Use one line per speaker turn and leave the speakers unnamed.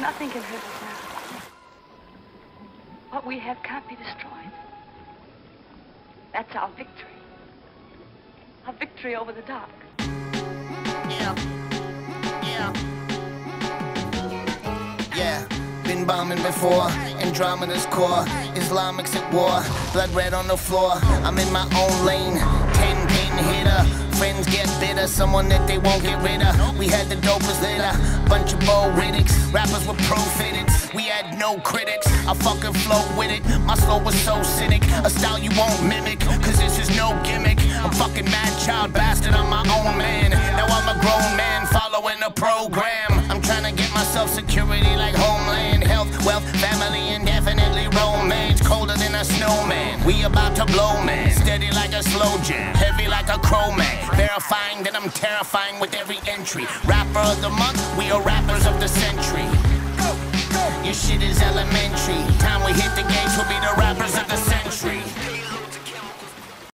Nothing can hurt us now. What we have can't be destroyed. That's our victory. Our victory over the dark.
Yeah. Yeah. Yeah. Been bombing before, Andromeda's core. Islamics at war, blood red on the floor. I'm in my own lane, 10 pin hitter. Friends someone that they won't get rid of. We had the dopest litter, bunch of Riddics. Rappers were profited, we had no critics. I fucking flow with it, my flow was so cynic. A style you won't mimic, cause this is no gimmick. I'm fucking mad child bastard, I'm my own man. Now I'm a grown man following a program. I'm trying to get myself security like homeland, health, wealth, family, and definitely romance. Colder than a snowman. We about to blow, man. Steady like a slow jam, heavy like a crow man. Verifying that I'm terrifying with every entry. Rapper of the month, we are rappers of the century. Your shit is elementary. Time we hit the